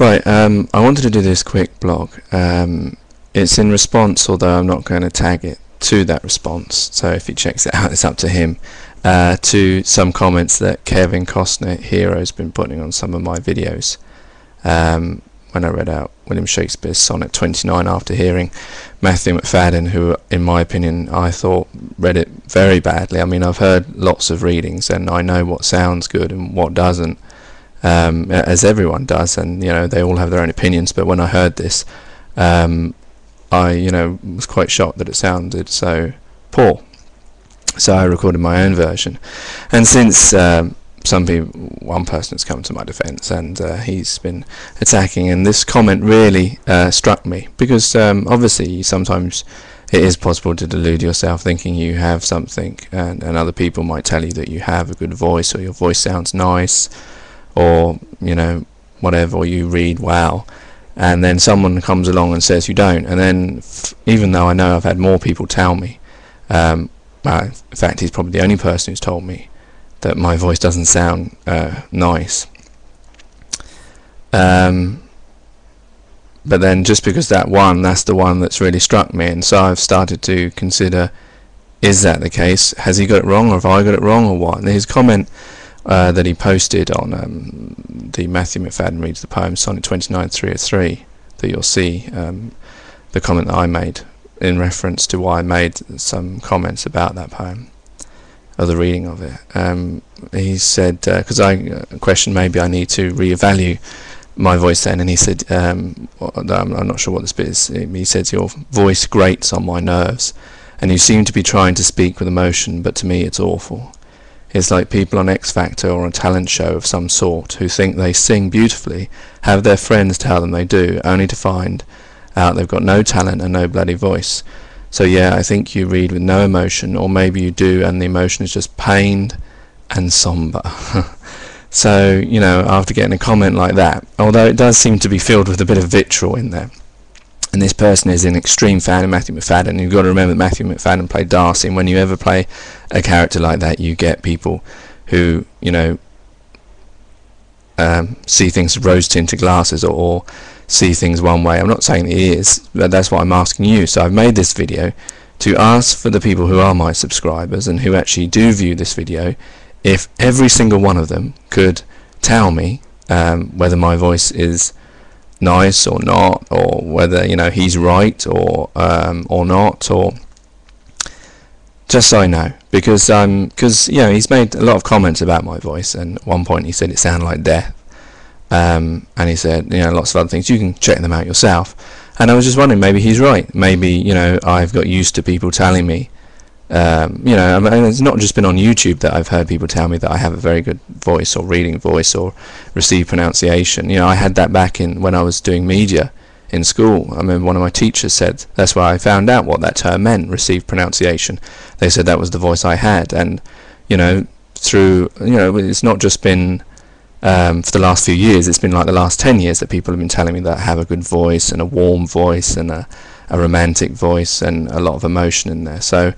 Right, um, I wanted to do this quick blog. Um, it's in response, although I'm not going to tag it to that response, so if he checks it out, it's up to him, uh, to some comments that Kevin Costner Hero has been putting on some of my videos. Um, when I read out William Shakespeare's Sonnet 29 after hearing Matthew Macfadyen, who, in my opinion, I thought read it very badly. I mean, I've heard lots of readings and I know what sounds good and what doesn't, um, as everyone does, and you know they all have their own opinions. But when I heard this, um, I, you know, was quite shocked that it sounded so poor. So I recorded my own version, and since um, some people, one person has come to my defence, and uh, he's been attacking. And this comment really uh, struck me because um, obviously sometimes it is possible to delude yourself thinking you have something, and, and other people might tell you that you have a good voice or your voice sounds nice, or you know whatever, or you read well. And then someone comes along and says you don't, and then even though I know I've had more people tell me, um, well, in fact he's probably the only person who's told me that my voice doesn't sound uh, nice. Um, but then just because that one, that's the one that's really struck me, and so I've started to consider, is that the case? Has he got it wrong, or have I got it wrong, or what? And his comment uh, that he posted on um, the Matthew Macfadyen reads the poem Sonnet 29 303 that you'll see, um, the comment that I made in reference to why I made some comments about that poem of the reading of it. Um, he said, because uh, I uh, questioned maybe I need to reevaluate my voice then, and he said, um, I'm not sure what this bit is. He says, Your voice grates on my nerves, and you seem to be trying to speak with emotion, but to me it's awful. It's like people on X Factor or a talent show of some sort who think they sing beautifully, have their friends tell them they do, only to find out they've got no talent and no bloody voice. So yeah, I think you read with no emotion, or maybe you do, and the emotion is just pained and somber. so you know, after getting a comment like that, although it does seem to be filled with a bit of vitriol in there, and this person is an extreme fan of Matthew Macfadyen. You've got to remember that Matthew Macfadyen played Darcy, and when you ever play a character like that, you get people who you know um, see things rose tinted glasses or, or see things one way. I'm not saying he is, but that's what I'm asking you. So I've made this video to ask for the people who are my subscribers and who actually do view this video if every single one of them could tell me um, whether my voice is nice or not or whether you know he's right or um, or not or just so I know because um because you know he's made a lot of comments about my voice and at one point he said it sounded like death um, and he said, you know, lots of other things. You can check them out yourself. And I was just wondering, maybe he's right. Maybe, you know, I've got used to people telling me, um, you know, I mean, it's not just been on YouTube that I've heard people tell me that I have a very good voice or reading voice or receive pronunciation. You know, I had that back in when I was doing media in school. I mean, one of my teachers said that's why I found out what that term meant, received pronunciation. They said that was the voice I had. And, you know, through, you know, it's not just been um, for the last few years, it's been like the last 10 years that people have been telling me that I have a good voice and a warm voice and a, a romantic voice and a lot of emotion in there. So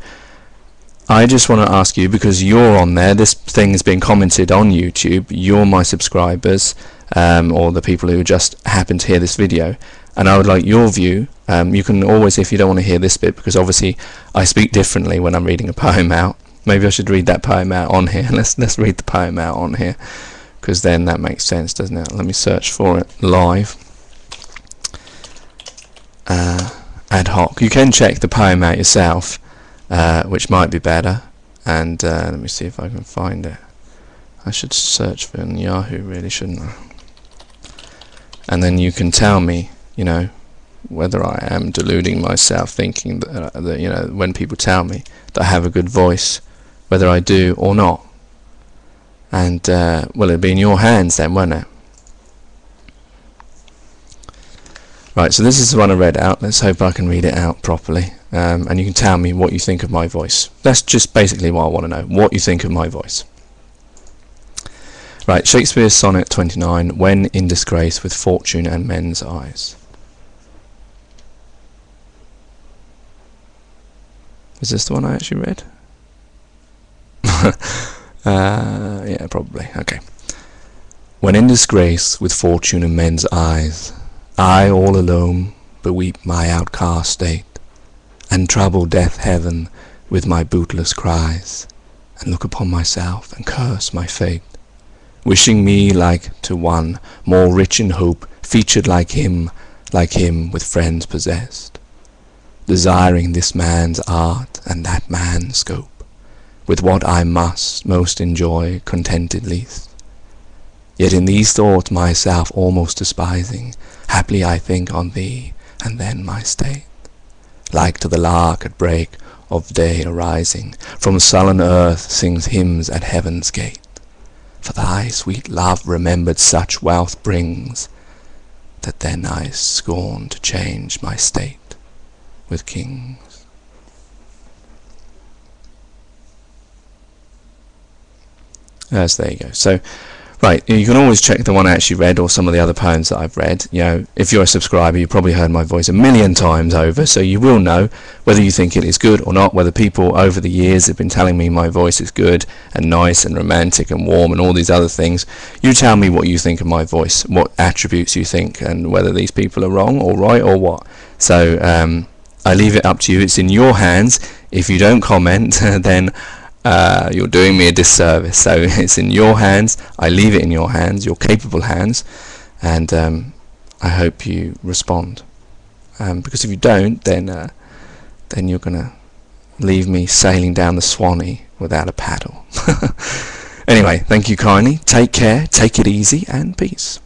I just want to ask you, because you're on there, this thing has been commented on YouTube, you're my subscribers, um, or the people who just happen to hear this video, and I would like your view. Um, you can always, if you don't want to hear this bit, because obviously I speak differently when I'm reading a poem out. Maybe I should read that poem out on here. Let's let's read the poem out on here because then that makes sense doesn't it let me search for it live uh, ad hoc you can check the poem out yourself uh, which might be better. And uh, let me see if I can find it. I should search for it on Yahoo really shouldn't I? And then you can tell me you know whether I am deluding myself thinking that, uh, that you know when people tell me that I have a good voice whether I do or not. And uh, well it'd be in your hands then won't it? Right so this is the one I read out. Let's hope I can read it out properly um, and you can tell me what you think of my voice that's just basically what I want to know what you think of my voice right Shakespeare's sonnet 29 when in disgrace with fortune and men's eyes is this the one I actually read Uh, yeah, probably. Okay. When in disgrace with fortune and men's eyes, I all alone beweep my outcast state, And trouble death heaven with my bootless cries, And look upon myself and curse my fate, Wishing me like to one more rich in hope, Featured like him, like him with friends possessed, Desiring this man's art and that man's scope, With what I must most enjoy contented least. Yet in these thoughts myself almost despising, Haply I think on thee, and then my state, Like to the lark at break of day arising, From sullen earth sings hymns at heaven's gate. For thy sweet love remembered such wealth brings, That then I scorn to change my state with kings. As there you go. So Right, you can always check the one I actually read or some of the other poems that I've read. You know, if you're a subscriber, you've probably heard my voice a million times over, so you will know whether you think it is good or not, whether people over the years have been telling me my voice is good and nice and romantic and warm and all these other things. You tell me what you think of my voice, what attributes you think, and whether these people are wrong or right or what. So, um, I leave it up to you. It's in your hands. If you don't comment, then uh, you're doing me a disservice. So it's in your hands. I leave it in your hands, your capable hands, and um, I hope you respond. Um, because if you don't, then uh, then you're gonna leave me sailing down the Swanee without a paddle. anyway, thank you kindly. Take care. Take it easy, and peace.